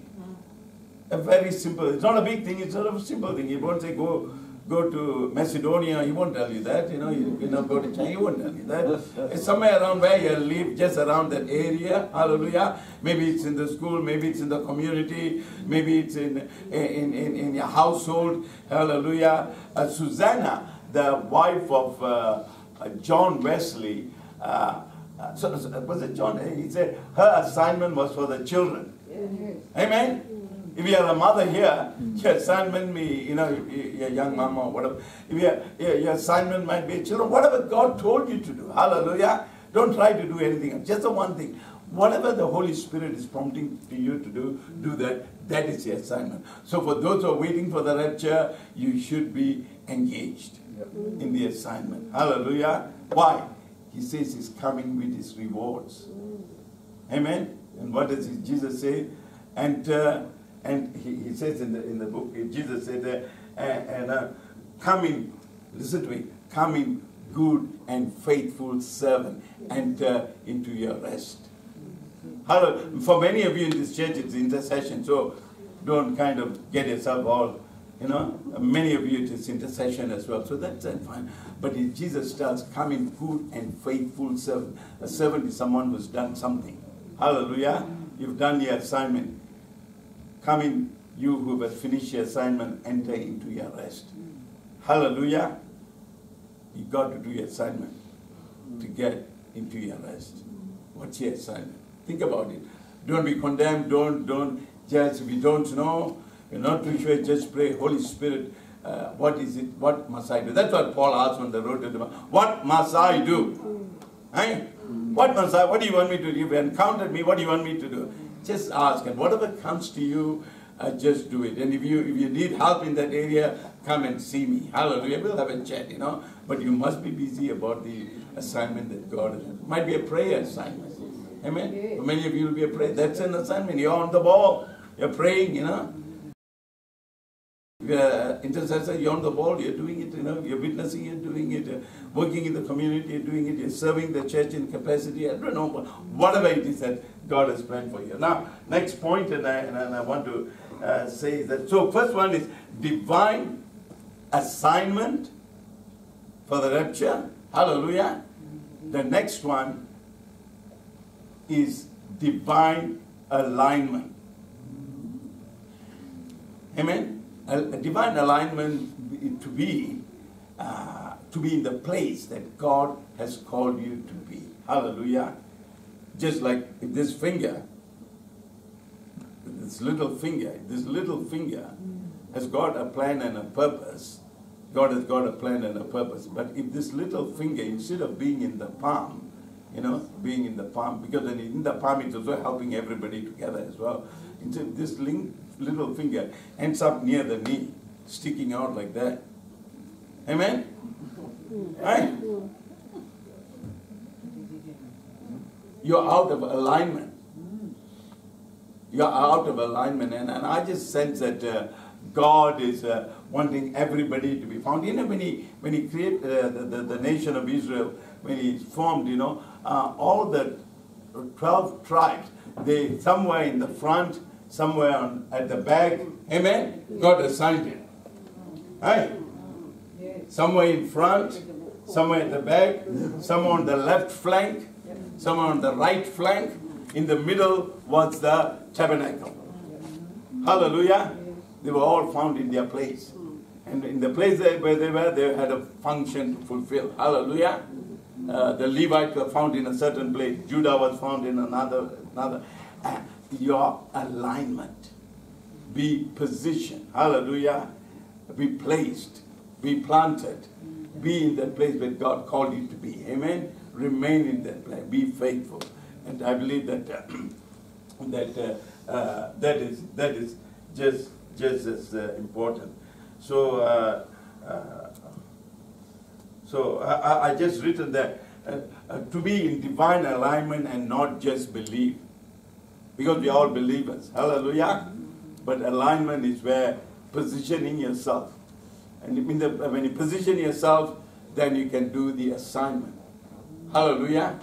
A very simple, it's not a big thing, it's sort of a simple thing. He won't say go go to Macedonia, he won't tell you that, you know, you, know, go to China, he won't tell you that. It's somewhere around where you live, just around that area, hallelujah. Maybe it's in the school, maybe it's in the community, maybe it's in in, in, in your household, hallelujah. Uh, Susanna, the wife of uh, uh, John Wesley, uh, uh, so, so- was it John? He said her assignment was for the children. Amen. If you are a mother here, your assignment may, you know, your young mama or whatever. If your, your, your assignment might be children, whatever God told you to do. Hallelujah. Don't try to do anything else. Just the one thing. Whatever the Holy Spirit is prompting to you to do, do that. That is your assignment. So for those who are waiting for the rapture, you should be engaged in the assignment. Hallelujah. Why? He says he's coming with his rewards. Amen. And what does Jesus say? And uh, and he, he says in the in the book, Jesus said that and, and uh, coming, listen to me, coming good and faithful servant, enter into your rest. Hello. For many of you in this church, it's intercession. So don't kind of get yourself all, you know. Many of you, it is intercession as well. So that's fine. But Jesus tells, come in good and faithful servant. A servant is someone who's done something. Hallelujah. You've done your assignment. Come in, you who have finished your assignment, enter into your rest. Hallelujah. You got to do your assignment to get into your rest. What's your assignment? Think about it. Don't be condemned. Don't don't judge. We don't know, you're not too sure. Just pray, Holy Spirit. Uh, what is it? What must I do? That's what Paul asked on the road to the. What must I do? Eh? What must I? What do you want me to do? You've encountered me. What do you want me to do? Just ask, and whatever comes to you, uh, just do it. And if you if you need help in that area, come and see me. Hallelujah. We'll have a chat, you know. But you must be busy about the assignment that God has. Might be a prayer assignment. Amen. For many of you will be a prayer. That's an assignment. You're on the ball. You're praying, you know. You're intercessor, you're on the ball, you're doing it, you know, you're witnessing, you're doing it, uh, working in the community, you're doing it, you're serving the church in capacity, I don't know, whatever it is that God has planned for you. Now, next point, and I, and I want to uh, say that, so first one is divine assignment for the rapture. Hallelujah. The next one is divine alignment. Amen. A, divine alignment to be uh, to be in the place that God has called you to be. Hallelujah. Just like this finger, this little finger, this little finger has got a plan and a purpose. God has got a plan and a purpose. But if this little finger, instead of being in the palm, you know, being in the palm, because then in the palm it's also helping everybody together as well. Instead, this link, little finger ends up near the knee, sticking out like that. Amen? Right? You're out of alignment. You're out of alignment. And, and I just sense that uh, God is uh, wanting everybody to be found. You know, when He, when he created uh, the, the, the, nation of Israel, when He formed, you know, uh, all the 12 tribes, they somewhere in the front, somewhere on, at the back, amen? God assigned it. Right? Somewhere in front, somewhere at the back, somewhere on the left flank, somewhere on the right flank. In the middle was the tabernacle. Hallelujah. They were all found in their place. And in the place where they were, they had a function to fulfill. Hallelujah. Uh, the Levites were found in a certain place. Judah was found in another. another. Your alignment. Be positioned. Hallelujah. Be placed. Be planted. Be in that place where God called you to be. Amen. Remain in that place. Be faithful. And I believe that uh, that uh, uh, that is that is just just as uh, important. So uh, uh, so I, I just written that to be in divine alignment and not just believe, because we are all believers. Hallelujah. But alignment is where positioning yourself, and the, when you position yourself, then you can do the assignment. Hallelujah.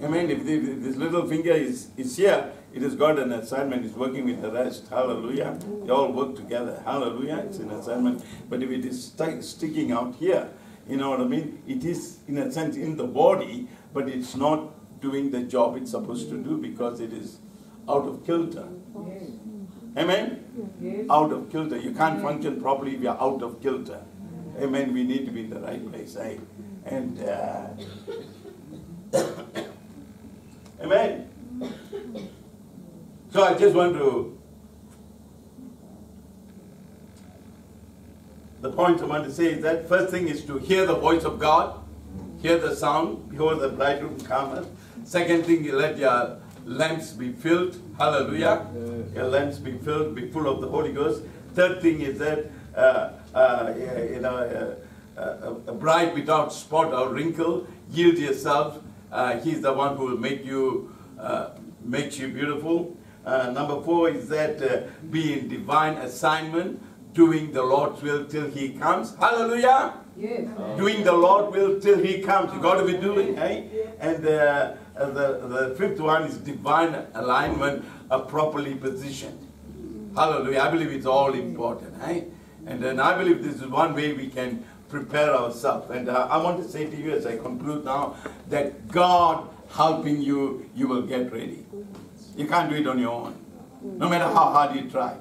Amen. If, if this little finger is, is here, it has got an assignment. It's working with the rest. Hallelujah. They all work together. Hallelujah. It's an assignment. But if it is st sticking out here, you know what I mean? It is, in a sense, in the body, but it's not doing the job it's supposed to do because it is out of kilter. Amen? Yes. Out of kilter. You can't function properly if you're out of kilter. Amen. We need to be in the right place. Eh? And, uh, amen. So I just want to, the point I want to say is that first thing is to hear the voice of God, hear the sound, behold the bridegroom cometh. Second thing, you let your lamps be filled, hallelujah. Your lamps be filled, be full of the Holy Ghost. Third thing is that, uh, uh, you know, uh, a bride without spot or wrinkle, yield yourself. Uh, he's the one who will make you, uh, makes you beautiful. Uh, number four is that uh, be in divine assignment, doing the Lord's will till He comes. Hallelujah! Yes. Doing the Lord will till He comes. You got to be doing, eh? And uh, the, the fifth one is divine alignment, properly positioned. Hallelujah! I believe it's all important, eh? And then I believe this is one way we can prepare ourselves. And uh, I want to say to you as I conclude now that God helping you, you will get ready. You can't do it on your own. No matter how hard you try.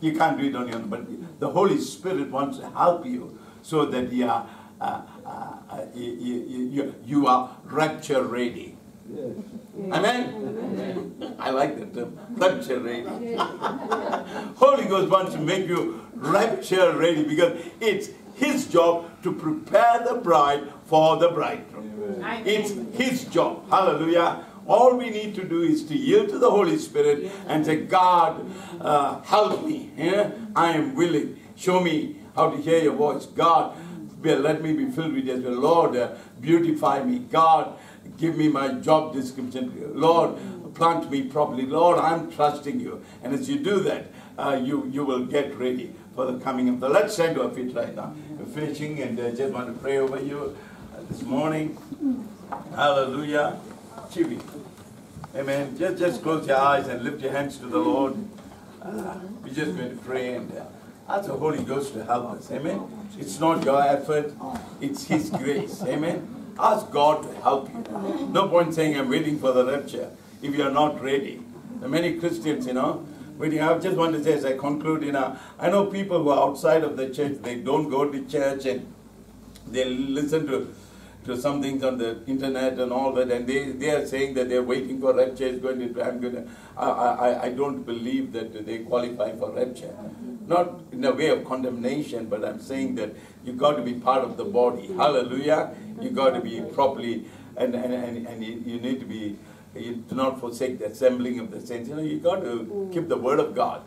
You can't do it on your own. But the Holy Spirit wants to help you so that you are, uh, uh, uh you, you, you, are rapture ready. Yes. Amen? Amen? I like that term. Rapture ready. Holy Ghost wants to make you rapture ready because it's his job to prepare the bride for the bridegroom. It's his job. Hallelujah All we need to do is to yield to the Holy Spirit and say, God, uh, help me. Yeah? I am willing. Show me how to hear your voice. God, let me be filled with your. Lord, uh, beautify me. God, give me my job description. Lord, plant me properly. Lord, I'm trusting you. And as you do that, uh, you, you will get ready for the coming of the. Let's stand to our feet right now. We're finishing and I just want to pray over you uh, this morning. Hallelujah. Chibi. Amen. Just, just close your eyes and lift your hands to the Lord. Uh, we're just going to pray and uh, ask the Holy Ghost to help us. Amen. It's not your effort, it's His grace. Amen. Ask God to help you. No point saying, I'm waiting for the rapture if you're not ready. Are many Christians, you know, waiting. I just want to say as I conclude, you know, I know people who are outside of the church, they don't go to church and they listen to to some things on the internet and all that, and they, they are saying that they're waiting for rapture is going to. I'm going to. I, I, I don't believe that they qualify for rapture, not in a way of condemnation, but I'm saying that you've got to be part of the body. Hallelujah! You've got to be properly, and and and, and you, you need to be. You do not forsake the assembling of the saints. You know, you got to keep the word of God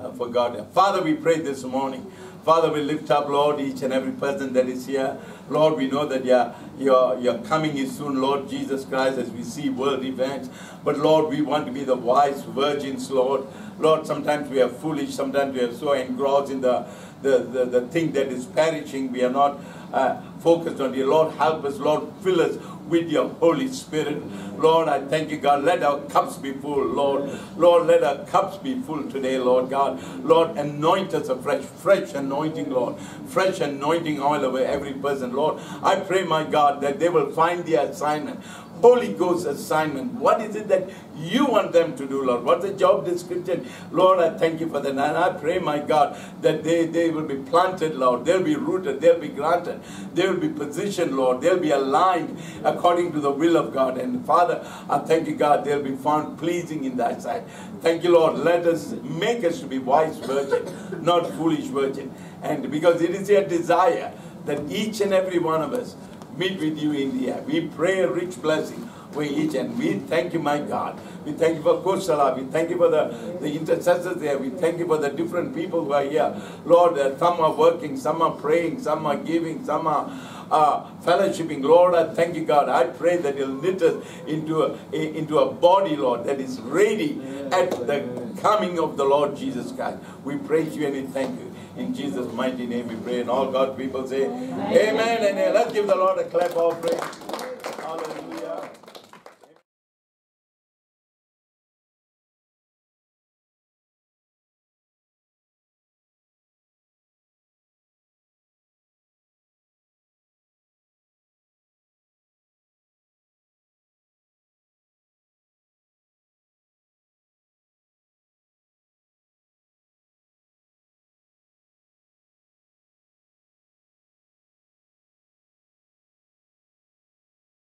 uh, for God. Father, we pray this morning. Father, we lift up, Lord, each and every person that is here. Lord, we know that your, your, your coming is soon, Lord Jesus Christ, as we see world events. But Lord, we want to be the wise virgins, Lord. Lord, sometimes we are foolish, sometimes we are so engrossed in the, the, the, the thing that is perishing. We are not uh, focused on you. Lord, help us, Lord, fill us with your Holy Spirit. Lord, I thank you, God. Let our cups be full, Lord. Lord, let our cups be full today, Lord God. Lord, anoint us afresh, fresh anointing, Lord. Fresh anointing oil over every person, Lord. I pray, my God, that they will find the assignment. Holy Ghost assignment. What is it that you want them to do, Lord? What's the job description? Lord, I thank you for that. And I pray, my God, that they, they will be planted, Lord. They'll be rooted. They'll be granted. They will be positioned, Lord. They'll be aligned according to the will of God. And Father, I thank you, God, they'll be found pleasing in thy sight. Thank you, Lord. Let us make us to be wise virgin, not foolish virgin. And because it is your desire that each and every one of us meet with you in the air. We pray a rich blessing for each and we thank you, my God. We thank you for Coast Alive. We thank you for the, the intercessors there. We thank you for the different people who are here. Lord, uh, some are working, some are praying, some are giving, some are uh, fellowshipping. Lord, I thank you, God. I pray that you'll knit us into a, into a body, Lord, that is ready at the coming of the Lord Jesus Christ. We praise you and we thank you. In Jesus' mighty name we pray. And all God people say, Amen. Amen. And uh, let's give the Lord a clap of praise.